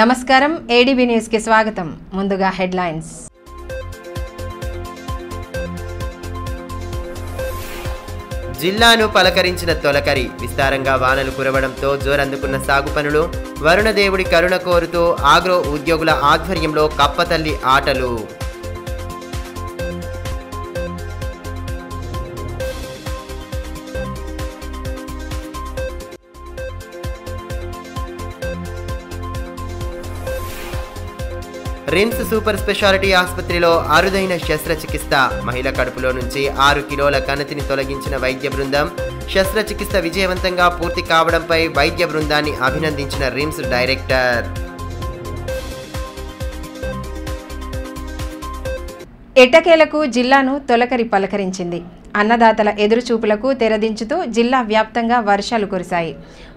నమస్కారం ఏడీబీ న్యూస్కి స్వాగతం. ముందుగా హెడ్లైన్స్. జిల్లాను పలకరించిన తొలకరి విస్తారంగా వానలు కురవడంతో జోరందుకున్న సాగు పనులు వరుణదేవుడి కరుణ కోరుతూ ఆగ్రో ఉద్యోగుల ఆధ్వర్యంలో కప్పతల్లి ఆటలు. రిమ్స్ సూపర్ స్పెషాలిటీ ఆసుపత్రిలో అరుదైన శస్త్రచికిత్స. మహిళ కడుపులో నుంచి ఆరు కిలోల కణతిని తొలగించిన వైద్య బృందం శస్త్రచికిత్స విజయవంతంగా పూర్తి కావడంపై వైద్య బృందాన్ని అభినందించిన రిమ్స్ డైరెక్టర్. ఎట్టకేలకు జిల్లాను తొలకరి పలకరించింది. అన్నదాతల ఎదురుచూపులకు తెరదించుతూ జిల్లా వ్యాప్తంగా వర్షాలు కురిశాయి.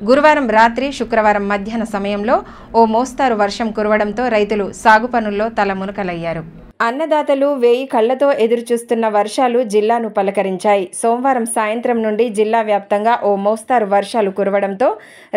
గురువారం రాత్రి శుక్రవారం మధ్యాహ్న సమయంలో ఓ మోస్తారు వర్షం కురవడంతో రైతులు సాగు పనుల్లో తలమునకలయ్యారు. అన్నదాతలు వేయి కళ్ళతో ఎదురుచూస్తున్న వర్షాలు జిల్లాను పలకరించాయి. సోమవారం సాయంత్రం నుండి జిల్లా వ్యాప్తంగా ఓ మోస్తారు వర్షాలు కురవడంతో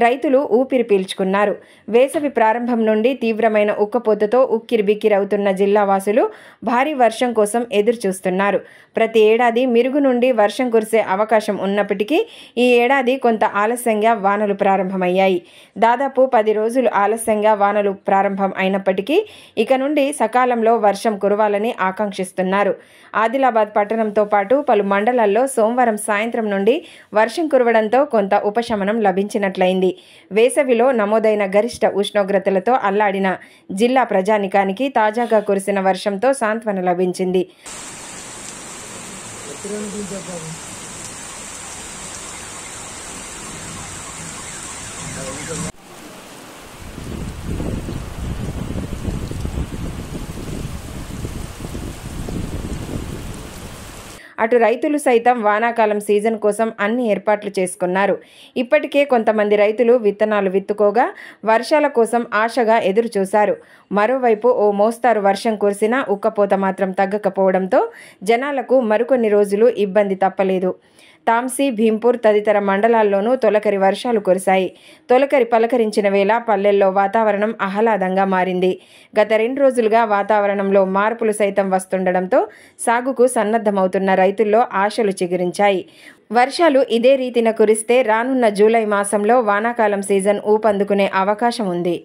రైతులు ఊపిరి పీల్చుకున్నారు. వేసవి ప్రారంభం నుండి తీవ్రమైన ఉక్కపోతతో ఉక్కిరిబిక్కిరవుతున్న జిల్లా వాసులు భారీ వర్షం కోసం ఎదురుచూస్తున్నారు. ప్రతి ఏడాది మిరుగు నుండి వర్షం కురిసే అవకాశం ఉన్నప్పటికీ ఈ ఏడాది కొంత ఆలస్యంగా వానలు ప్రారంభమయ్యాయి. దాదాపు పది రోజులు ఆలస్యంగా వానలు ప్రారంభం అయినప్పటికీ ఇక నుండి సకాలంలో వర్షం కురవాలని ఆకాంక్షిస్తున్నారు. ఆదిలాబాద్ పట్టణంతో పాటు పలు మండలాల్లో సోమవారం సాయంత్రం నుండి వర్షం కురవడంతో కొంత ఉపశమనం లభించినట్లయింది. వేసవిలో నమోదైన గరిష్ట ఉష్ణోగ్రతలతో అల్లాడిన జిల్లా ప్రజానికానికి తాజాగా కురిసిన వర్షంతో సాంత్వన లభించింది. అటు రైతులు సైతం వానాకాలం సీజన్ కోసం అన్ని ఏర్పాట్లు చేసుకున్నారు. ఇప్పటికే కొంతమంది రైతులు విత్తనాలు విత్తుకోగా వర్షాల కోసం ఆశగా ఎదురు చూశారు మరోవైపు ఓ మోస్తారు వర్షం కురిసినా ఉక్కపోత మాత్రం తగ్గకపోవడంతో జనాలకు మరికొన్ని రోజులు ఇబ్బంది తప్పలేదు. తాంసీ భీంపూర్ తదితర మండలాల్లోనూ తొలకరి వర్షాలు కురిశాయి. తొలకరి పలకరించిన వేళ పల్లెల్లో వాతావరణం ఆహ్లాదంగా మారింది. గత రెండు రోజులుగా వాతావరణంలో మార్పులు సైతం వస్తుండడంతో సాగుకు సన్నద్ధమవుతున్న రైతుల్లో ఆశలు చిగురించాయి. వర్షాలు ఇదే రీతిన కురిస్తే రానున్న జూలై మాసంలో వానాకాలం సీజన్ ఊపందుకునే అవకాశం ఉంది.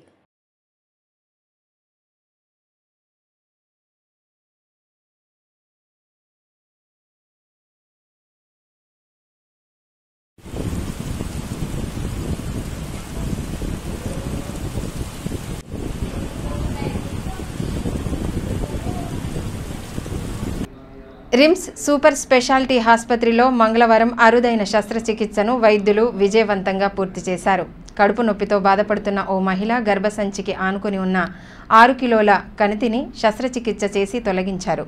రిమ్స్ సూపర్ స్పెషాలిటీ ఆసుపత్రిలో మంగళవారం అరుదైన శస్త్రచికిత్సను వైద్యులు విజయవంతంగా పూర్తి చేశారు. కడుపు నొప్పితో బాధపడుతున్న ఓ మహిళ గర్భసంచికి ఆనుకుని ఉన్న ఆరు కిలోల కణితిని శస్త్రచికిత్స చేసి తొలగించారు.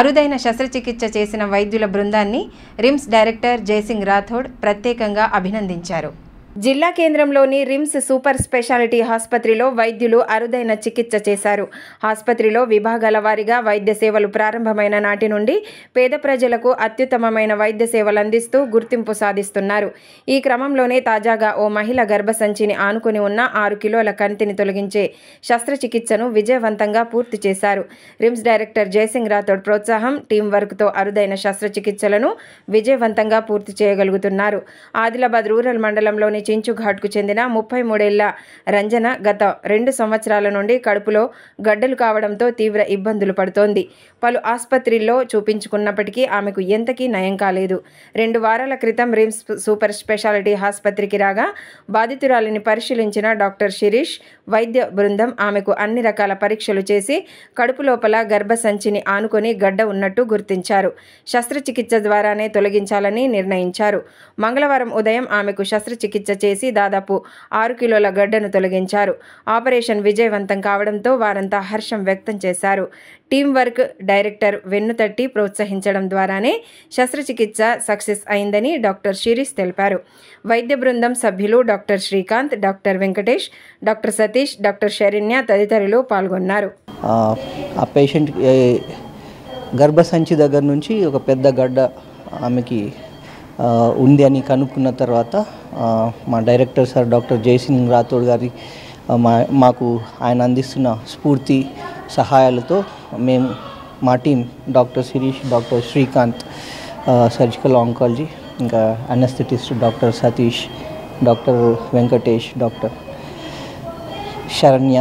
అరుదైన శస్త్రచికిత్స చేసిన వైద్యుల బృందాన్ని రిమ్స్ డైరెక్టర్ జయసింగ్ రాథోడ్ ప్రత్యేకంగా అభినందించారు. జిల్లా కేంద్రంలోని రిమ్స్ సూపర్ స్పెషాలిటీ ఆసుపత్రిలో వైద్యులు అరుదైన చికిత్స చేశారు. ఆసుపత్రిలో విభాగాల వారీగా వైద్య సేవలు ప్రారంభమైన నాటి నుండి పేద ప్రజలకు అత్యుత్తమమైన వైద్య సేవలు అందిస్తూ గుర్తింపు సాధిస్తున్నారు. ఈ క్రమంలోనే తాజాగా ఓ మహిళ గర్భసంచిని ఆనుకుని ఉన్న ఆరు కిలోల కంతిని తొలగించే శస్త్రచికిత్సను విజయవంతంగా పూర్తి చేశారు. రిమ్స్ డైరెక్టర్ జయసింగ్ రాథోడ్ ప్రోత్సాహం టీం వర్క్తో అరుదైన శస్త్రచికిత్సలను విజయవంతంగా పూర్తి చేయగలుగుతున్నారు. ఆదిలాబాద్ రూరల్ మండలంలోని చించుఘాట్కు చెందిన ముప్పై మూడేళ్ళ రంజన గత రెండు సంవత్సరాల నుండి కడుపులో గడ్డలు కావడంతో తీవ్ర ఇబ్బందులు పడుతోంది. పలు ఆసుపత్రిల్లో చూపించుకున్నప్పటికీ ఆమెకు ఎంతకీ నయం కాలేదు. రెండు వారాల క్రితం రిమ్స్ సూపర్ స్పెషాలిటీ ఆసుపత్రికి రాగా బాధితురాలిని పరిశీలించిన డాక్టర్ శిరీష్ వైద్య బృందం ఆమెకు అన్ని రకాల పరీక్షలు చేసి కడుపు లోపల గర్భసంచిని ఆనుకొని గడ్డ ఉన్నట్టు గుర్తించారు. శస్త్రచికిత్స ద్వారానే తొలగించాలని నిర్ణయించారు. మంగళవారం ఉదయం ఆమెకు శస్త్రచికిత్స చేసి దాదాపు ఆరు కిలోల గడ్డను తొలగించారు. ఆపరేషన్ విజయవంతం కావడంతో వారంతా హర్షం వ్యక్తం చేశారు. టీం వర్క్ డైరెక్టర్ వెన్నుతట్టి ప్రోత్సహించడం ద్వారానే శస్త్రచికిత్స సక్సెస్ అయిందని డాక్టర్ శిరీష్ తెలిపారు. వైద్య బృందం సభ్యులు doctor Srikanth doctor Venkatesh doctor Satish doctor Saranya తదితరులు పాల్గొన్నారు. ఆ, పేషెంట్ గర్భసంచి దగ్గర నుంచి ఒక పెద్ద గడ్డ ఆమెకి ఉంది అని కనుక్కున్న తర్వాత మా director sir doctor Jaisingh Rathod గారి మా మాకు ఆయన అందిస్తున్న స్ఫూర్తి సహాయాలతో మేము మా team doctor Shirish doctor Srikanth surgical oncology ఇంకా anaesthetist doctor Satish doctor Venkatesh doctor Saranya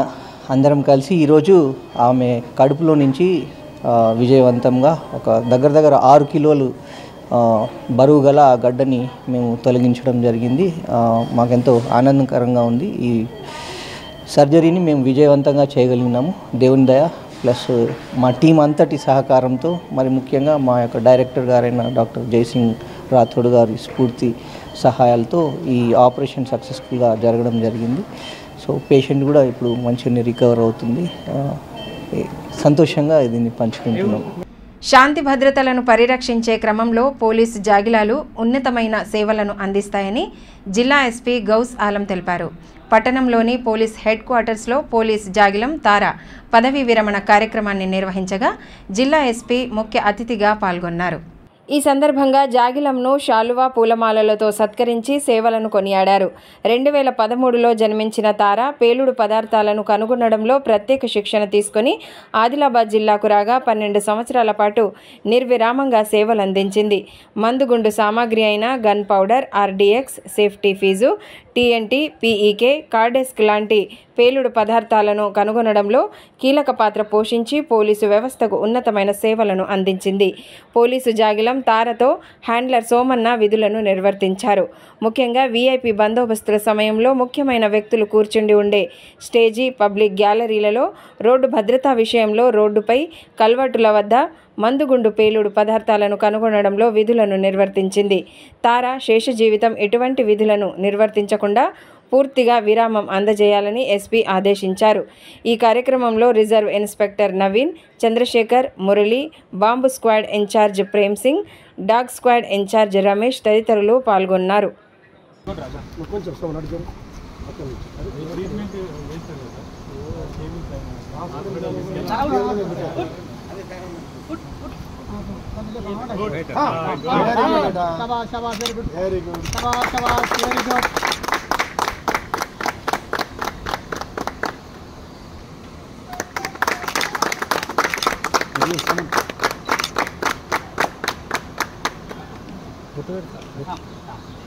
అందరం కలిసి ఈరోజు ఆమె కడుపులో నుంచి విజయవంతంగా ఒక దగ్గర దగ్గర ఆరు కిలోలు బరువు గల ఆ గడ్డని మేము తొలగించడం జరిగింది. మాకెంతో ఆనందకరంగా ఉంది. ఈ సర్జరీని మేము విజయవంతంగా చేయగలిగినాము. దేవుని దయ ప్లస్ మా టీం అంతటి సహకారంతో మరి ముఖ్యంగా మా యొక్క డైరెక్టర్ గారైన డాక్టర్ జయసింగ్ రాథోడ్ గారి స్ఫూర్తి సహాయాలతో ఈ ఆపరేషన్ సక్సెస్ఫుల్గా జరగడం జరిగింది. సో పేషెంట్ కూడా ఇప్పుడు మంచిగా రికవర్ అవుతుంది. సంతోషంగా దీన్ని పంచుకుంటున్నాం శాంతి భద్రతలను పరిరక్షించే క్రమంలో పోలీసు జాగిలాలు ఉన్నతమైన సేవలను అందిస్తాయని జిల్లా ఎస్పీ గౌస్ ఆలం తెలిపారు. పట్టణంలోని పోలీస్ హెడ్ క్వార్టర్స్లో పోలీస్ జాగిలం తార పదవీ విరమణ కార్యక్రమాన్ని నిర్వహించగా జిల్లా ఎస్పీ ముఖ్య అతిథిగా పాల్గొన్నారు. ఈ సందర్భంగా జాగిలంను శాలువా పూలమాలలతో సత్కరించి సేవలను కొనియాడారు. రెండు వేల పదమూడులో జన్మించిన తార పేలుడు పదార్థాలను కనుగొనడంలో ప్రత్యేక శిక్షణ తీసుకొని ఆదిలాబాద్ జిల్లాకు రాగా పన్నెండు సంవత్సరాల పాటు నిర్విరామంగా సేవలందించింది. మందుగుండు సామాగ్రి అయిన gun powder RDX safety fuse TNT PEK cordtex లాంటి పేలుడు పదార్థాలను కనుగొనడంలో కీలక పాత్ర పోషించి పోలీసు వ్యవస్థకు ఉన్నతమైన సేవలను అందించింది. పోలీసు జాగిలం తారతో హ్యాండ్లర్ సోమన్న విధులను నిర్వర్తించారు. ముఖ్యంగా వీఐపీ బందోబస్తుల సమయంలో ముఖ్యమైన వ్యక్తులు కూర్చుండి ఉండే స్టేజీ పబ్లిక్ గ్యాలరీలలో రోడ్డు భద్రతా విషయంలో రోడ్డుపై కల్వర్టుల వద్ద మందుగుండు పేలుడు పదార్థాలను కనుగొనడంలో విధులను నిర్వర్తించింది. తార శేష జీవితం ఎటువంటి విధులను నిర్వర్తించకుండా పూర్తిగా విరామం అందజేయాలని ఎస్పీ ఆదేశించారు ఈ కార్యక్రమంలో reserve inspector Naveen Chandrasekhar Murali bomb squad in charge Prem Singh dog squad in charge Ramesh తదితరులు పాల్గొన్నారు 断れた。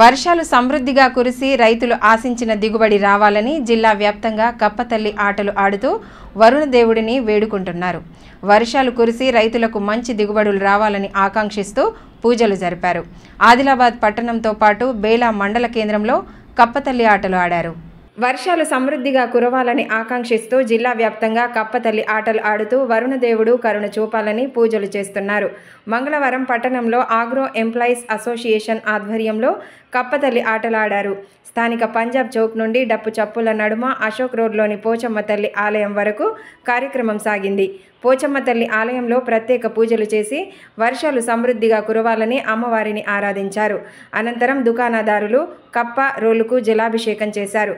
వర్షాలు సమృద్ధిగా కురిసి రైతులు ఆశించిన దిగుబడి రావాలని జిల్లా వ్యాప్తంగా కప్పతల్లి ఆటలు ఆడుతూ వరుణదేవుడిని వేడుకుంటున్నారు. వర్షాలు కురిసి రైతులకు మంచి దిగుబడులు రావాలని ఆకాంక్షిస్తూ పూజలు జరిపారు. ఆదిలాబాద్ పట్టణంతో పాటు బేలా మండల కేంద్రంలో కప్పతల్లి ఆటలు ఆడారు. వర్షాలు సమృద్ధిగా కురవాలని ఆకాంక్షిస్తూ జిల్లా వ్యాప్తంగా కప్పతల్లి ఆటలు ఆడుతూ వరుణదేవుడు కరుణ చూపాలని పూజలు చేస్తున్నారు. మంగళవారం పట్టణంలో ఆగ్రో ఎంప్లాయీస్ అసోసియేషన్ ఆధ్వర్యంలో కప్పతల్లి ఆటలాడారు. స్థానిక పంజాబ్ చౌక్ నుండి డప్పు చప్పుల నడుమ అశోక్ రోడ్లోని పోచమ్మ తల్లి ఆలయం వరకు కార్యక్రమం సాగింది. పోచమ్మ తల్లి ఆలయంలో ప్రత్యేక పూజలు చేసి వర్షాలు సమృద్ధిగా కురవాలని అమ్మవారిని ఆరాధించారు. అనంతరం దుకాణదారులు కప్ప రోలుకు జలాభిషేకం చేశారు.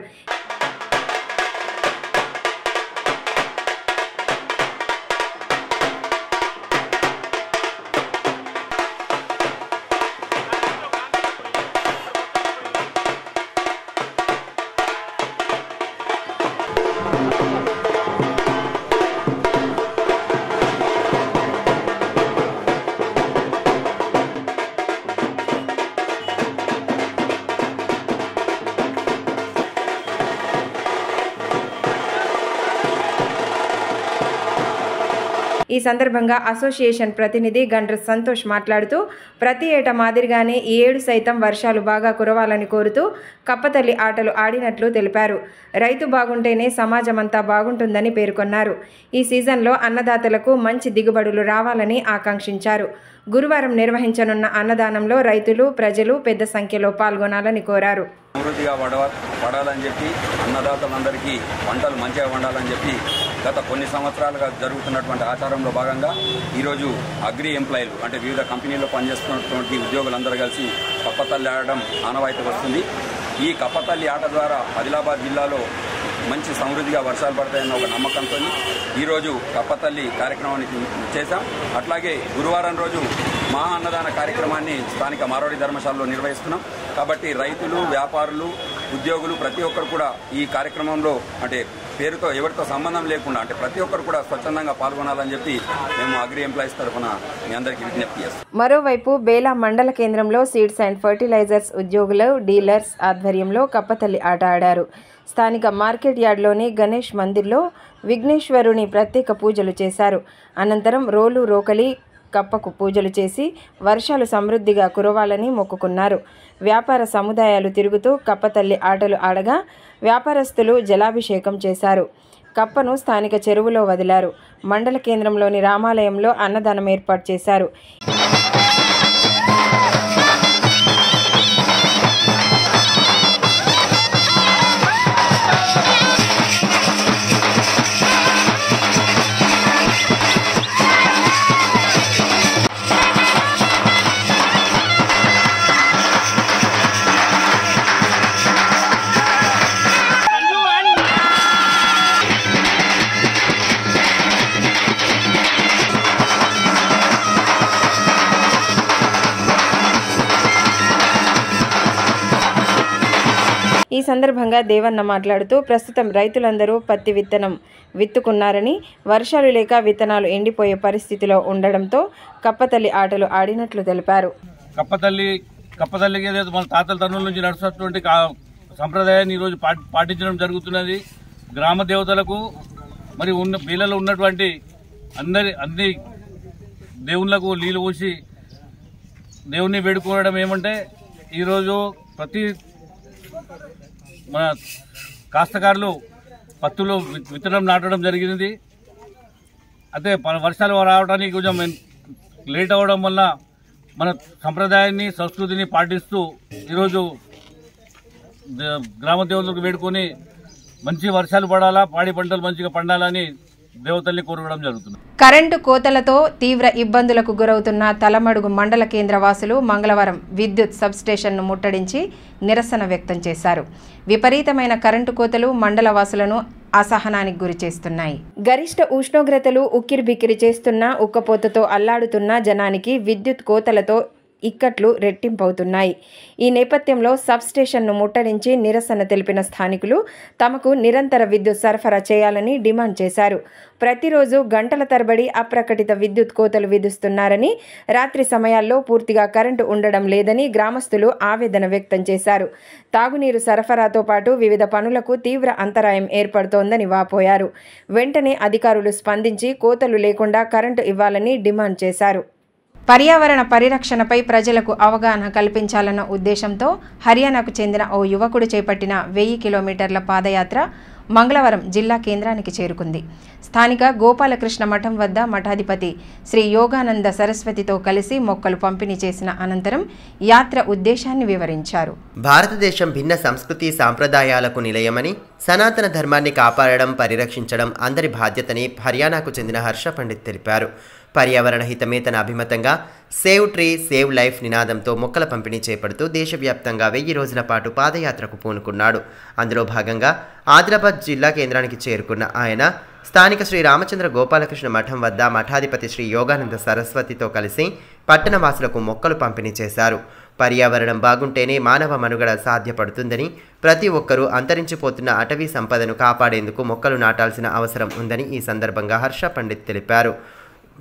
ఈ సందర్భంగా అసోసియేషన్ ప్రతినిధి గండ్ర సంతోష్ మాట్లాడుతూ ప్రతి ఏటా మాదిరిగానే ఈ ఏడు సైతం వర్షాలు బాగా కురవాలని కోరుతూ కప్పతల్లి ఆటలు ఆడినట్లు తెలిపారు. రైతు బాగుంటేనే సమాజమంతా బాగుంటుందని పేర్కొన్నారు. ఈ సీజన్లో అన్నదాతలకు మంచి దిగుబడులు రావాలని ఆకాంక్షించారు. గురువారం నిర్వహించనున్న అన్నదానంలో రైతులు ప్రజలు పెద్ద సంఖ్యలో పాల్గొనాలని కోరారు. సమృద్ధిగా పడాలని చెప్పి అన్నదాతలందరికీ పంటలు మంచిగా వండాలని చెప్పి గత కొన్ని సంవత్సరాలుగా జరుగుతున్నటువంటి ఆచారంలో భాగంగా ఈరోజు అగ్రి ఎంప్లాయీలు అంటే వివిధ కంపెనీల్లో పనిచేస్తున్నటువంటి ఉద్యోగులందరూ కలిసి కప్పతల్లి ఆడడం ఆనవాయితీ వస్తుంది. ఈ కప్పతల్లి ఆట ద్వారా ఆదిలాబాద్ జిల్లాలో మంచి సమృద్ధిగా వర్షాలు పడతాయన్న ఒక నమ్మకంతో ఈరోజు కప్పతల్లి కార్యక్రమాన్ని చేశాం. అట్లాగే గురువారం రోజు మా అన్నదాన కార్యక్రమాన్ని స్థానిక మారోడి ధర్మశాలలో నిర్వహిస్తున్నాం. కాబట్టి రైతులు వ్యాపారులు ఉద్యోగులు ప్రతి ఒక్కరు కూడా ఈ కార్యక్రమంలో అంటే పేరుతో ఎవరితో సంబంధం లేకుండా అంటే ప్రతి ఒక్కరు కూడా స్వచ్ఛందంగా పాల్గొనాలని చెప్పి మేము అగ్రి ఎంప్లాయీస్ తరఫున మీ అందరికీ విజ్ఞప్తి చేస్తాం. మరోవైపు బేలా మండల కేంద్రంలో సీడ్స్ అండ్ ఫర్టిలైజర్స్ ఉద్యోగులు డీలర్స్ ఆధ్వర్యంలో కప్పతల్లి ఆట ఆడారు. స్థానిక మార్కెట్ యార్డ్లోని గణేష్ మందిర్లో విఘ్నేశ్వరుని ప్రత్యేక పూజలు చేశారు. అనంతరం రోలు రోకలి కప్పకు పూజలు చేసి వర్షాలు సమృద్ధిగా కురవాలని మొక్కుకున్నారు. వ్యాపార సముదాయాలు తిరుగుతూ కప్పతల్లి ఆటలు ఆడగా వ్యాపారస్తులు జలాభిషేకం చేశారు. కప్పను స్థానిక చెరువులో వదిలారు. మండల కేంద్రంలోని రామాలయంలో అన్నదానం ఏర్పాటు చేశారు. సందర్భంగా దేవన్న మాట్లాడుతూ ప్రస్తుతం రైతులందరూ పత్తి విత్తనం విత్తుకున్నారని వర్షాలు లేక విత్తనాలు ఎండిపోయే పరిస్థితిలో ఉండడంతో కప్పతల్లి ఆటలు ఆడినట్లు తెలిపారు. కప్పతల్లి కప్పతల్లికి ఏదైతే మన తాతల తరుణుల నుంచి నడుస్తున్నటువంటి కా- సంప్రదాయాన్ని ఈరోజు పాటించడం జరుగుతున్నది. గ్రామ దేవతలకు మరి ఉన్న పిల్లలు ఉన్నటువంటి అందరి అన్ని దేవుళ్ళకు నీళ్ళు పోసి దేవుణ్ణి వేడుకోవడం ఏమంటే ఈరోజు ప్రతి మన కాస్తకారులు పత్తులు విత్తనం నాటడం జరిగినది. అయితే ప- వర్షాలు రావడానికి కొంచెం లేట్ అవ్వడం వల్ల మన సంప్రదాయాన్ని సంస్కృతిని పాటిస్తూ ఈరోజు గ్రామ దేవతలకు వేడుకొని మంచి వర్షాలు పడాలా పాడి పంటలు మంచిగా పండాలని దేవతల్ని కోరడం జరుగుతుంది. కరెంటు కోతలతో తీవ్ర ఇబ్బందులకు గురవుతున్న తలమడుగు మండల కేంద్ర వాసులు మంగళవారం విద్యుత్ సబ్స్టేషన్ను ముట్టడించి నిరసన వ్యక్తం చేశారు. విపరీతమైన కరెంటు కోతలు మండల వాసులను అసహనానికి గురి చేస్తున్నాయి. గరిష్ట ఉష్ణోగ్రతలు ఉక్కిరిబిక్కిరి చేస్తున్న ఉక్కపోతతో అల్లాడుతున్న జనానికి విద్యుత్ కోతలతో ఇక్కట్లు రెట్టింపవుతున్నాయి. ఈ నేపథ్యంలో సబ్స్టేషన్ను ముట్టడించి నిరసన తెలిపిన స్థానికులు తమకు నిరంతర విద్యుత్ సరఫరా చేయాలని డిమాండ్ చేశారు. ప్రతిరోజు గంటల తరబడి అప్రకటిత విద్యుత్ కోతలు విధిస్తున్నారని రాత్రి సమయాల్లో పూర్తిగా కరెంటు ఉండడం లేదని గ్రామస్తులు ఆవేదన వ్యక్తం చేశారు. తాగునీరు సరఫరాతో పాటు వివిధ పనులకు తీవ్ర అంతరాయం ఏర్పడుతోందని వాపోయారు. వెంటనే అధికారులు స్పందించి కోతలు లేకుండా కరెంటు ఇవ్వాలని డిమాండ్ చేశారు. పర్యావరణ పరిరక్షణపై ప్రజలకు అవగాహన కల్పించాలన్న ఉద్దేశంతో హర్యానాకు చెందిన ఓ యువకుడు చేపట్టిన వెయ్యి కిలోమీటర్ల పాదయాత్ర మంగళవారం జిల్లా కేంద్రానికి చేరుకుంది. స్థానిక గోపాలకృష్ణ మఠం వద్ద మఠాధిపతి శ్రీ యోగానంద సరస్వతితో కలిసి మొక్కలు పంపిణీ చేసిన అనంతరం యాత్ర ఉద్దేశాన్ని వివరించారు. భారతదేశం భిన్న సంస్కృతి సాంప్రదాయాలకు నిలయమని సనాతన ధర్మాన్ని కాపాడడం పరిరక్షించడం అందరి బాధ్యతని హర్యానాకు చెందిన హర్ష పండిత్ తెలిపారు. పర్యావరణ హితమే తన అభిమతంగా సేవ్ ట్రీ సేవ్ లైఫ్ నినాదంతో మొక్కల పంపిణీ చేపడుతూ దేశవ్యాప్తంగా వెయ్యి రోజుల పాటు పాదయాత్రకు పూనుకున్నాడు. అందులో భాగంగా ఆదిలాబాద్ జిల్లా కేంద్రానికి చేరుకున్న ఆయన స్థానిక శ్రీ రామచంద్ర గోపాలకృష్ణ మఠం వద్ద మఠాధిపతి శ్రీ యోగానంద సరస్వతితో కలిసి పట్టణవాసులకు మొక్కలు పంపిణీ చేశారు. పర్యావరణం బాగుంటేనే మానవ మనుగడ సాధ్యపడుతుందని ప్రతి ఒక్కరూ అంతరించిపోతున్న అటవీ సంపదను కాపాడేందుకు మొక్కలు నాటాల్సిన అవసరం ఉందని ఈ సందర్భంగా హర్ష పండిత్ తెలిపారు.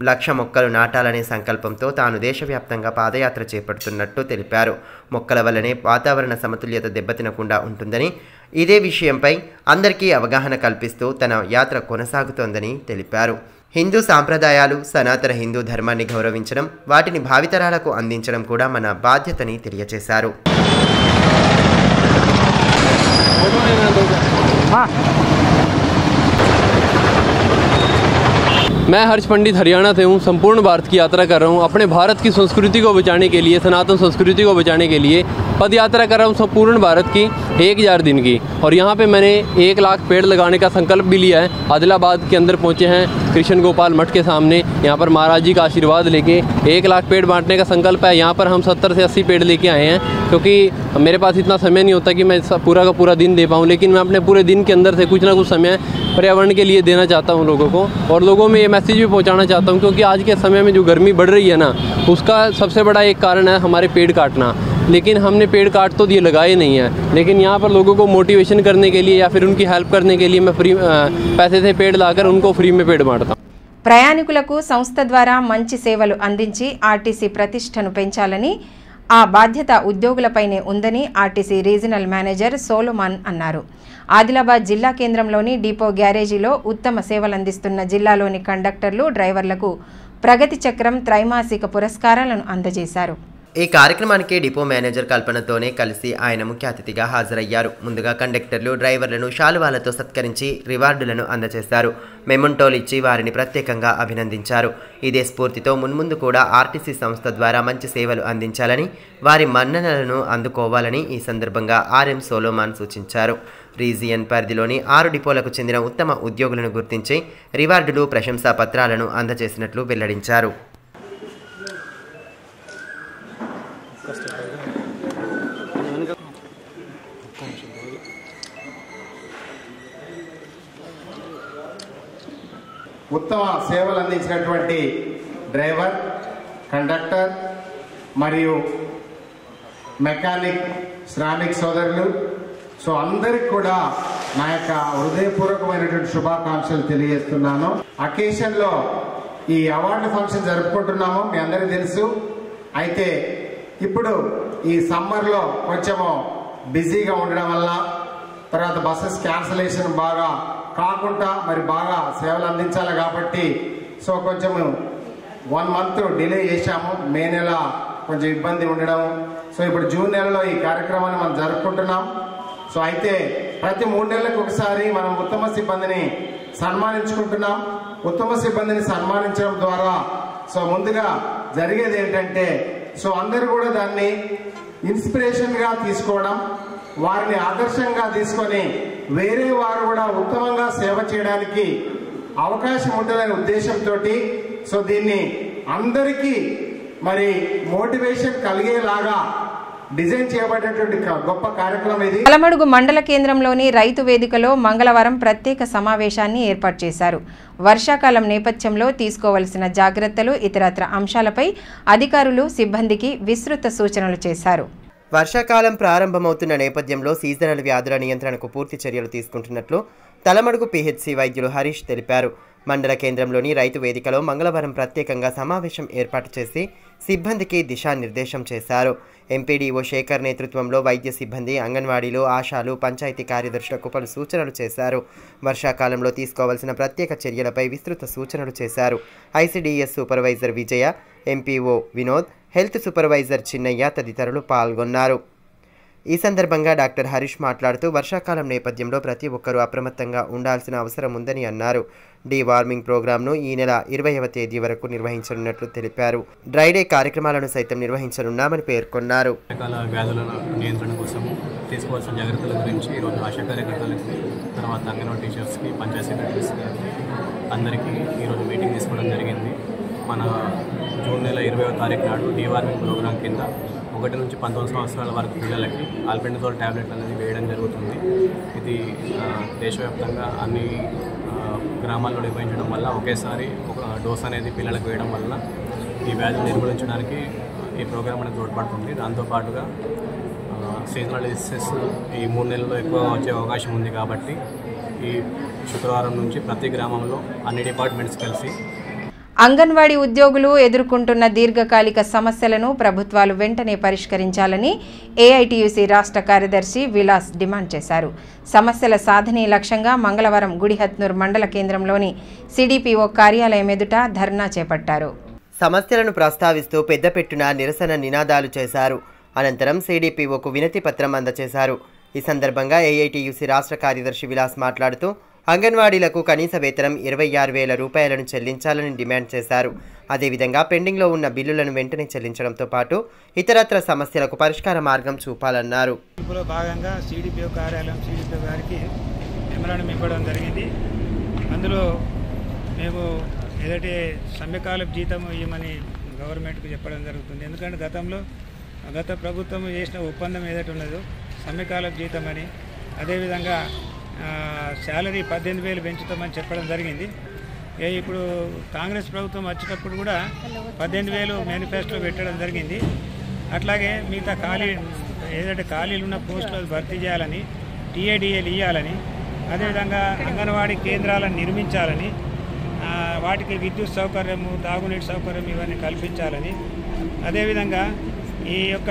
లక్ష మొక్కలు నాటాలనే సంకల్పంతో తాను దేశవ్యాప్తంగా పాదయాత్ర చేపడుతున్నట్టు తెలిపారు. మొక్కల వల్లనే వాతావరణ సమతుల్యత దెబ్బతినకుండా ఉంటుందని ఇదే విషయంపై అందరికీ అవగాహన కల్పిస్తూ తన యాత్ర కొనసాగుతోందని తెలిపారు. హిందూ సాంప్రదాయాలు సనాతన హిందూ ధర్మాన్ని గౌరవించడం వాటిని భావితరాలకు అందించడం కూడా మన బాధ్యతని తెలియజేశారు मैं हर्ष पंडित हरियाणा से हूँ, संपूर्ण भारत की यात्रा कर रहा हूँ। अपने भारत की संस्कृति को बचाने के लिए, सनातन संस्कृति को बचाने के लिए पद यात्रा कर रहा हूँ संपूर्ण भारत की, एक हज़ार दिन की। और यहाँ पे मैंने एक लाख पेड़ लगाने का संकल्प भी लिया है। आदिलाबाद के अंदर पहुँचे हैं, कृष्ण गोपाल मठ के सामने। यहाँ पर महाराज जी का आशीर्वाद लेके एक लाख पेड़ बांटने का संकल्प है। यहाँ पर हम सत्तर से अस्सी पेड़ लेके आए हैं, क्योंकि मेरे पास इतना समय नहीं होता कि मैं पूरा का पूरा दिन दे पाऊँ। लेकिन मैं अपने पूरे दिन के अंदर से कुछ ना कुछ समय पर्यावरण के लिए देना चाहता हूँ लोगों को। और लोगों में ये मैसेज भी पहुँचाना चाहता हूँ क्योंकि आज के समय में जो गर्मी बढ़ रही है ना उसका सबसे बड़ा एक कारण है हमारे पेड़ काटना लेकिन हमने पेड़ काट तो दिए लगाए नहीं है लेकिन यहाँ पर लोगों को मोटिवेशन करने के लिए या फिर उनकी हेल्प करने के लिए मैं फ्री अ, पैसे से पेड़ लाकर उनको फ्री में पेड़ बांटता हूँ ప్రయాణికులకు సంస్థ ద్వారా మంచి సేవలు అందించి ఆర్టీసీ ప్రతిష్టను పెంచాలని ఆ బాధ్యత ఉద్యోగులపైనే ఉందని ఆర్టీసీ రీజనల్ మేనేజర్ సోలోమాన్ అన్నారు. ఆదిలాబాద్ జిల్లా కేంద్రంలోని డిపో గ్యారేజీలో ఉత్తమ సేవలందిస్తున్న జిల్లాలోని కండక్టర్లు డ్రైవర్లకు ప్రగతి చక్రం త్రైమాసిక పురస్కారాలను అందజేశారు. ఈ కార్యక్రమానికి డిపో మేనేజర్ కల్పనతోనే కలిసి ఆయన ముఖ్య అతిథిగా హాజరయ్యారు. ముందుగా కండక్టర్లు డ్రైవర్లను శాలువాలతో సత్కరించి రివార్డులను అందజేశారు. మెమంటోలు ఇచ్చి వారిని ప్రత్యేకంగా అభినందించారు. ఇదే స్ఫూర్తితో మున్ముందు కూడా ఆర్టీసీ సంస్థ ద్వారా మంచి సేవలు అందించాలని వారి మన్ననలను అందుకోవాలని ఈ సందర్భంగా ఆర్ఎం సోలోమాన్ సూచించారు. రీజియన్ పరిధిలోని ఆరు డిపోలకు చెందిన ఉత్తమ ఉద్యోగులను గుర్తించి రివార్డులు ప్రశంసా పత్రాలను అందజేసినట్లు వెల్లడించారు. ఉత్తమ సేవలు అందించినటువంటి డ్రైవర్ కండక్టర్ మరియు మెకానిక్ శ్రామిక్ సోదరులు. సో అందరికి కూడా నా యొక్క హృదయపూర్వకమైనటువంటి శుభాకాంక్షలు తెలియజేస్తున్నాను. అకేషన్లో ఈ అవార్డు ఫంక్షన్ జరుపుకుంటున్నాము మీ అందరికీ తెలుసు. అయితే ఇప్పుడు ఈ సమ్మర్లో కొంచెము బిజీగా ఉండడం వల్ల తర్వాత బస్సెస్ క్యాన్సలేషన్ బాగా కాకుండా మరి బాగా సేవలు అందించాలి కాబట్టి సో కొంచెము వన్ మంత్ డిలే చేశాము. మే నెల కొంచెం ఇబ్బంది ఉండడం. సో ఇప్పుడు జూన్ నెలలో ఈ కార్యక్రమాన్ని మనం జరుపుకుంటున్నాం. సో అయితే ప్రతి మూడు నెలలకు ఒకసారి మనం ఉత్తమ సిబ్బందిని సన్మానించుకుంటున్నాం. ఉత్తమ సిబ్బందిని సన్మానించడం ద్వారా సో ముందుగా జరిగేది ఏంటంటే సో అందరూ కూడా దాన్ని ఇన్స్పిరేషన్గా తీసుకోవడం వారిని ఆదర్శంగా తీసుకొని వేరే వారు కూడా ఉత్తమంగా సేవ చేయడానికి అవకాశం ఉంటుందనే ఉద్దేశంతో సో దీన్ని అందరికీ మరి మోటివేషన్ కలిగేలాగా డిజైన్ చేయబడేటువంటి గొప్ప కార్యక్రమం ఇది. కలమడుగు మండల కేంద్రంలోని రైతు వేదికలో మంగళవారం ప్రత్యేక సమావేశాన్ని ఏర్పాటు చేశారు. వర్షాకాలం నేపథ్యంలో తీసుకోవలసిన జాగ్రత్తలు ఇతరత్ర అంశాలపై అధికారులు సిబ్బందికి విస్తృత సూచనలు చేశారు. వర్షాకాలం ప్రారంభమవుతున్న నేపథ్యంలో సీజనల్ వ్యాధుల నియంత్రణకు పూర్తి చర్యలు తీసుకుంటున్నట్లు తలమడుగు పిహెచ్సి వైద్యులు హరీష్ తెలిపారు. మండల కేంద్రంలోని రైతు వేదికలో మంగళవారం ప్రత్యేకంగా సమావేశం ఏర్పాటు చేసి సిబ్బందికి దిశానిర్దేశం చేశారు. ఎంపీడీఓ శేఖర్ నేతృత్వంలో వైద్య సిబ్బంది అంగన్వాడీలు ఆశాలు పంచాయతీ కార్యదర్శులకు పలు సూచనలు చేశారు. వర్షాకాలంలో తీసుకోవాల్సిన ప్రత్యేక చర్యలపై విస్తృత సూచనలు చేశారు. ICDS supervisor Vijaya MPO Vinod health supervisor Chinnaiah తదితరులు పాల్గొన్నారు. ఈ సందర్భంగా డాక్టర్ హరీష్ మాట్లాడుతూ వర్షాకాలం నేపథ్యంలో ప్రతి ఒక్కరూ అప్రమత్తంగా ఉండాల్సిన అవసరం ఉందని అన్నారు. డీ వార్మింగ్ ప్రోగ్రాంను ఈ నెల ఇరవైవ తేదీ వరకు నిర్వహించనున్నట్లు తెలిపారు. డ్రైడే కార్యక్రమాలను సైతం నిర్వహించనున్నామని పేర్కొన్నారు. నియంత్రణ కోసం తీసుకోవాల్సిన జాగ్రత్తల గురించి ఈరోజు ఆశా కార్యకర్తలకి తర్వాత అంగన్వాడీ టీచర్స్కి పంచాయతీ సెక్రటరీస్కి అందరికీ ఈరోజు మీటింగ్ తీసుకోవడం జరిగింది. మన జూన్ నెల ఇరవై తారీఖు నాడు డీవార్మింగ్ ప్రోగ్రాం కింద ఒకటి నుంచి పంతొమ్మిది సంవత్సరాల వరకు పిల్లలకి ఆల్బెండజోల్ ట్యాబ్లెట్ అనేది వేయడం జరుగుతుంది. ఇది దేశవ్యాప్తంగా అన్ని గ్రామాల్లో నిర్వహించడం వల్ల ఒకేసారి ఒక డోస్ అనేది పిల్లలకు వేయడం వల్ల ఈ వ్యాధి నిర్మూలించడానికి ఈ ప్రోగ్రాం అనేది తోడ్పడుతుంది. దాంతోపాటుగా సీజనల్ డిసీజెస్ ఈ మూడు నెలల్లో ఎక్కువ వచ్చే అవకాశం ఉంది కాబట్టి ఈ శుక్రవారం నుంచి ప్రతి గ్రామంలో అన్ని డిపార్ట్మెంట్స్ కలిసి అంగన్వాడీ ఉద్యోగులు ఎదుర్కొంటున్న దీర్ఘకాలిక సమస్యలను ప్రభుత్వాలు వెంటనే పరిష్కరించాలని ఏఐటియుసి రాష్ట్ర కార్యదర్శి విలాస్ డిమాండ్ చేశారు. సమస్యల సాధనే లక్ష్యంగా మంగళవారం గుడిహత్నూర్ మండల కేంద్రంలోని సిడిపిఓ కార్యాలయం ఎదుట ధర్నా చేపట్టారు. సమస్యలను ప్రస్తావిస్తూ పెద్దపెట్టున నిరసన నినాదాలు చేశారు. అనంతరం సిడిపిఓకు వినతి పత్రం అందజేశారు ఈ సందర్భంగా ఏఐటియుసి రాష్ట్ర కార్యదర్శి విలాస్ మాట్లాడుతూ అంగన్వాడీలకు కనీస వేతనం ఇరవై ఆరు వేల రూపాయలను చెల్లించాలని డిమాండ్ చేశారు. అదేవిధంగా పెండింగ్లో ఉన్న బిల్లులను వెంటనే చెల్లించడంతో పాటు ఇతరత్ర సమస్యలకు పరిష్కార మార్గం చూపాలన్నారు. ఇందులో భాగంగా సిడిపిఓ కార్యాలయం సిడిపిఓ గారికి మెమరాండం ఇవ్వడం జరిగింది. అందులో మేము ఏదైతే సమ్మెకాలపు జీతం ఇవ్వమని గవర్నమెంట్కు చెప్పడం జరుగుతుంది. ఎందుకంటే గతంలో గత ప్రభుత్వం చేసిన ఒప్పందం ఏదైతే ఉన్నదో సమ్మెకాలపు జీతం అని అదేవిధంగా శాలరీ పద్దెనిమిది వేలు పెంచుతామని చెప్పడం జరిగింది. ఇప్పుడు కాంగ్రెస్ ప్రభుత్వం వచ్చేటప్పుడు కూడా పద్దెనిమిది వేలు మేనిఫెస్టో పెట్టడం జరిగింది. అట్లాగే మిగతా ఖాళీ ఏదైతే ఖాళీలు ఉన్న పోస్టులు భర్తీ చేయాలని టీఏడిఏలు ఇవ్వాలని అదేవిధంగా అంగన్వాడీ కేంద్రాలను నిర్మించాలని వాటికి విద్యుత్ సౌకర్యము తాగునీటి సౌకర్యం ఇవన్నీ కల్పించాలని అదేవిధంగా ఈ యొక్క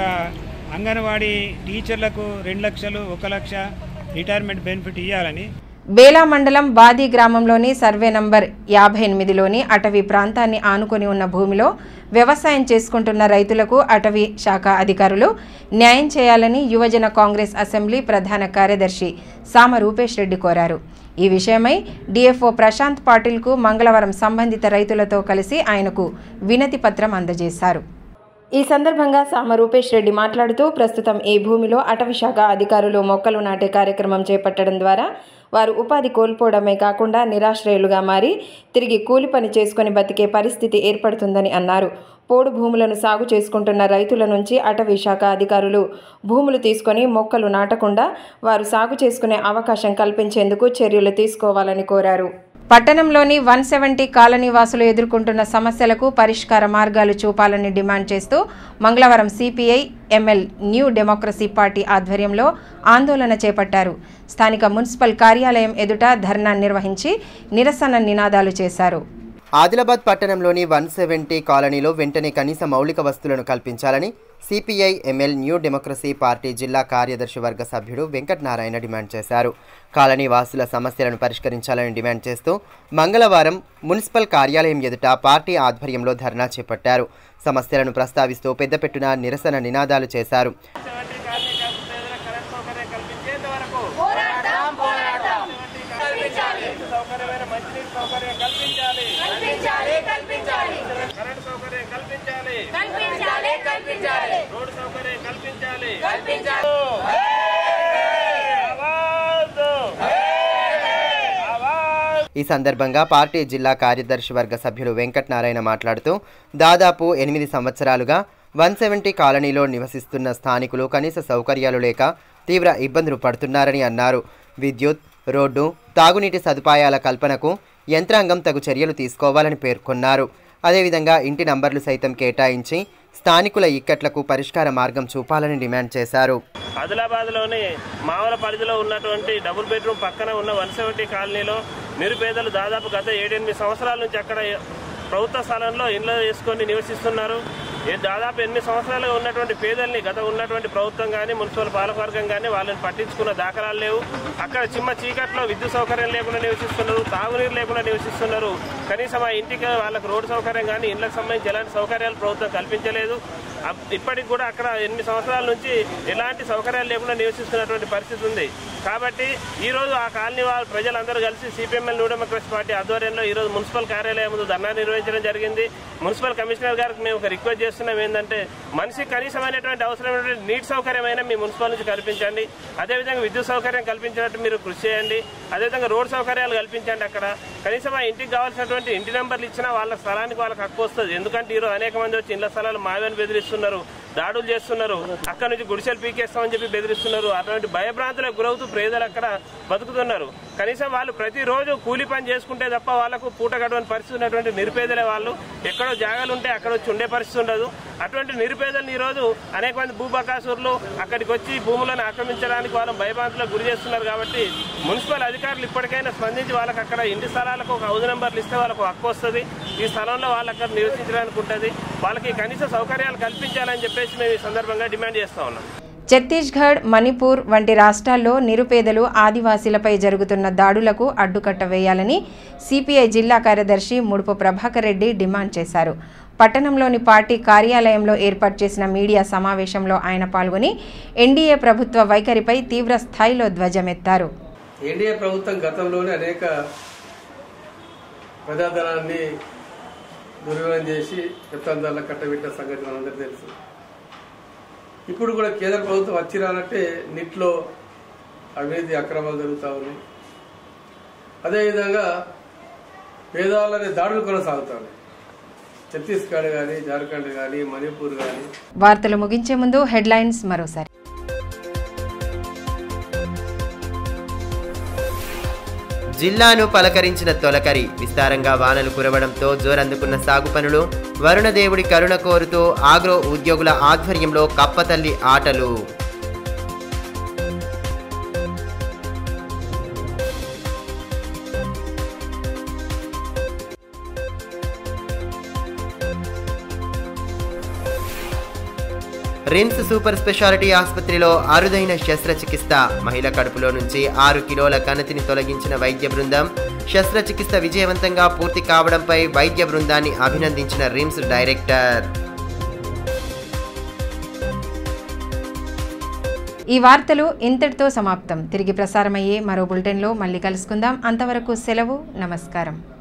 అంగన్వాడీ టీచర్లకు రెండు లక్షలు ఒక లక్ష రిటైర్మెంట్ బెనిఫిట్ ఇవ్వాలని బేలా మండలం బాది గ్రామంలోని సర్వే నంబర్ యాభై ఎనిమిదిలోని అటవీ ప్రాంతాన్ని ఆనుకొని ఉన్న భూమిలో వ్యవసాయం చేసుకుంటున్న రైతులకు అటవీ శాఖ అధికారులు న్యాయం చేయాలని యువజన కాంగ్రెస్ అసెంబ్లీ ప్రధాన కార్యదర్శి సామ రూపేష్ రెడ్డి కోరారు. ఈ విషయమై డిఎఫ్ఓ ప్రశాంత్ పాటిల్కు మంగళవారం సంబంధిత రైతులతో కలిసి ఆయనకు వినతి పత్రం అందజేశారు. ఈ సందర్భంగా సామ రూపేష్ రెడ్డి మాట్లాడుతూ ప్రస్తుతం ఈ భూమిలో అటవీశాఖ అధికారులు మొక్కలు నాటే కార్యక్రమం చేపట్టడం ద్వారా వారు ఉపాధి కోల్పోవడమే కాకుండా నిరాశ్రయులుగా మారి తిరిగి కూలి పని చేసుకుని బతికే పరిస్థితి ఏర్పడుతుందని అన్నారు. పోడు భూములను సాగు చేసుకుంటున్న రైతుల నుంచి అటవీ శాఖ అధికారులు భూములు తీసుకొని మొక్కలు నాటకుండా వారు సాగు చేసుకునే అవకాశం కల్పించేందుకు చర్యలు తీసుకోవాలని కోరారు. పట్టణంలోని వన్ సెవెంటీ కాలనీ వాసులు ఎదుర్కొంటున్న సమస్యలకు పరిష్కార మార్గాలు చూపాలని డిమాండ్ చేస్తూ మంగళవారం CPI ML new democracy party ఆధ్వర్యంలో ఆందోళన చేపట్టారు. స్థానిక మున్సిపల్ కార్యాలయం ఎదుట ధర్నా నిర్వహించి నిరసన నినాదాలు చేశారు. ఆదిలాబాద్ పట్టణంలోని వన్ సెవెంటీ కాలనీలో వెంటనే కనీస మౌలిక వస్తువులను కల్పించాలని CPI ML new democracy party జిల్లా కార్యదర్శి వర్గ సభ్యుడు వెంకటనారాయణ డిమాండ్ చేశారు. కాలనీ వాసుల సమస్యలను పరిష్కరించాలని డిమాండ్ చేస్తూ మంగళవారం మున్సిపల్ కార్యాలయం ఎదుట పార్టీ ఆధ్వర్యంలో ధర్నా చేపట్టారు. సమస్యలను ప్రస్తావిస్తూ పెద్దపెట్టున నిరసన నినాదాలు చేశారు. ఈ సందర్భంగా పార్టీ జిల్లా కార్యదర్శి వర్గ సభ్యులు వెంకటనారాయణ మాట్లాడుతూ దాదాపు ఎనిమిది సంవత్సరాలుగా వన్ సెవెంటీ కాలనీలో నివసిస్తున్న స్థానికులు కనీస సౌకర్యాలు లేక తీవ్ర ఇబ్బందులు పడుతున్నారని అన్నారు. విద్యుత్ రోడ్డు తాగునీటి సదుపాయాల కల్పనకు యంత్రాంగం తగు చర్యలు తీసుకోవాలని పేర్కొన్నారు. అదేవిధంగా ఇంటి నంబర్లు సైతం కేటాయించి స్థానికుల ఇక్కట్లకు పరిష్కార మార్గం చూపాలని డిమాండ్ చేశారు. ఆదిలాబాద్లోని మావల పరిధిలో ఉన్నటువంటి డబుల్ బెడ్రూమ్ పక్కన ఉన్న వన్ సెవెంటీ కాలనీలో నిరుపేదలు దాదాపు గత ఏడెనిమిది సంవత్సరాల నుంచి అక్కడ ప్రభుత్వ స్థలంలో ఇండ్లు వేసుకొని నివసిస్తున్నారు. ఏ దాదాపు ఎనిమిది సంవత్సరాలుగా ఉన్నటువంటి పేదల్ని గత ఉన్నటువంటి ప్రభుత్వం కానీ మున్సిపల్ పాలకవర్గం కానీ వాళ్ళని పట్టించుకున్న దాఖలాలు లేవు. అక్కడ చిమ్మ చీకట్లో విద్యుత్ సౌకర్యం లేకుండా నివసిస్తున్నారు తాగునీరు లేకుండా నివసిస్తున్నారు. కనీసం ఆ ఇంటికి వాళ్ళకు రోడ్డు సౌకర్యం కానీ ఇళ్ళకు సంబంధించి ఎలాంటి సౌకర్యాలు ప్రభుత్వం కల్పించలేదు. ఇప్పటికి కూడా అక్కడ ఎనిమిది సంవత్సరాల నుంచి ఎలాంటి సౌకర్యాలు లేకుండా నివసిస్తున్నటువంటి పరిస్థితి ఉంది. కాబట్టి ఈరోజు ఆ కాలనీ వాళ్ళ ప్రజలందరూ కలిసి సిపిఎంఎల్ న్యూ డెమోక్రసీ పార్టీ ఆధ్వర్యంలో ఈరోజు మున్సిపల్ కార్యాలయం ముందు ధర్నా నిర్వహించడం జరిగింది. మున్సిపల్ కమిషనర్ గారికి మేము ఒక రిక్వెస్ట్ చేస్తున్నాం ఏంటంటే మనిషికి కనీసమైనటువంటి అవసరమైనటువంటి నీటి సౌకర్యమైనా మీ మున్సిపల్ నుంచి కల్పించండి. అదేవిధంగా విద్యుత్ సౌకర్యం కల్పించినట్టు మీరు కృషి చేయండి. అదేవిధంగా రోడ్ సౌకర్యాలు కల్పించండి అక్కడ. కనీసం ఆ ఇంటికి కావాల్సినటువంటి ఇంటి నెంబర్లు ఇచ్చినా వాళ్ళ స్థలానికి వాళ్ళకి హక్కు వస్తుంది. ఎందుకంటే ఈరోజు అనేక మంది వచ్చి ఇళ్ళ స్థలాలు మావని బెదిరిస్తున్నారు దాడులు చేస్తున్నారు అక్కడ నుంచి గుడిసెలు పీకేస్తామని చెప్పి బెదిరిస్తున్నారు. అటువంటి భయభ్రాంతులకు గురవుతూ ప్రజలు అక్కడ బతుకుతున్నారు. కనీసం వాళ్ళు ప్రతిరోజు కూలి పని చేసుకుంటే తప్ప వాళ్ళకు పూట గడవని పరిస్థితి ఉన్నటువంటి నిరుపేదలే వాళ్ళు. ఎక్కడో జాగాలు ఉంటే అక్కడ వచ్చి ఉండే పరిస్థితి ఉండదు. అటువంటి నిరుపేదలను ఈ రోజు అనేక మంది భూబకాసురులు అక్కడికి వచ్చి భూములను ఆక్రమించడానికి వాళ్ళని భయభ్రాంతులకు గురి చేస్తున్నారు కాబట్టి మున్సిపల్ అధికారులు ఇప్పటికైనా స్పందించి వాళ్ళకి అక్కడ ఇంటి స్థలాలకు ఒక హౌస్ నెంబర్లు ఇస్తే వాళ్ళకు హక్కు వస్తుంది. ఈ స్థలంలో వాళ్ళు అక్కడ నివసించడానికి ఉంటుంది. వాళ్ళకి కనీస సౌకర్యాలు కల్పించాలని చెప్పేసి మేము ఈ సందర్భంగా డిమాండ్ చేస్తా ఉన్నాం. ఛత్తీస్గఢ్ మణిపూర్ వంటి రాష్ట్రాల్లో నిరుపేదలు ఆదివాసీలపై జరుగుతున్న దాడులకు అడ్డుకట్ట వేయాలని సిపిఐ జిల్లా కార్యదర్శి ముడుపు ప్రభాకర్ రెడ్డి డిమాండ్ చేశారు. పట్టణంలోని పార్టీ కార్యాలయంలో ఏర్పాటు చేసిన మీడియా సమావేశంలో ఆయన పాల్గొని ఎన్డీఏ ప్రభుత్వ వైఖరిపై తీవ్ర స్థాయిలో ధ్వజమెత్తారు. ఎన్డీఏ ప్రభుత్వం గతంలోనే అనేక ప్రజాధనాన్ని దుర్వినియోగం చేసి పెత్తందారుల కట్టబెట్టిన సంగతి మనందరికీ తెలుసు. ఇప్పుడు కూడా కేంద్ర ప్రభుత్వం వచ్చి రానంటే నిట్లో అవినీతి అక్రమాలు జరుగుతూ ఉన్నాయి. అదేవిధంగా పేదాలనే దాడులు కొనసాగుతా ఉన్నాయి ఛత్తీస్గఢ్ కానీ జార్ఖండ్ కానీ మణిపూర్ కానీ వార్తలు ముగించే ముందు హెడ్లైన్స్ మరోసారి. జిల్లాను పలకరించిన తొలకరి. విస్తారంగా వానలు కురవడంతో జోరందుకున్న సాగు పనులు వరుణదేవుడి కరుణ కోరుతూ ఆగ్రో ఉద్యోగుల ఆధ్వర్యంలో కప్పతల్లి ఆటలు. రిమ్స్ సూపర్ స్పెషాలిటీ ఆసుపత్రిలో అరుదైన శస్త్రచికిత్స. మహిళ కడుపులో నుంచి ఆరు కిలోల కణతిని తొలగించిన వైద్య బృందం శస్త్రచికిత్స విజయవంతంగా పూర్తి కావడంపై వైద్య బృందాన్ని అభినందించిన రిమ్స్ డైరెక్టర్. ఈ వార్తలు ఇంతటితో సమాప్తం. తిరిగి ప్రసారమయ్యే మరో బులెటిన్లో మళ్ళీ కలుసుకుందాం. అంతవరకు సెలవు నమస్కారం.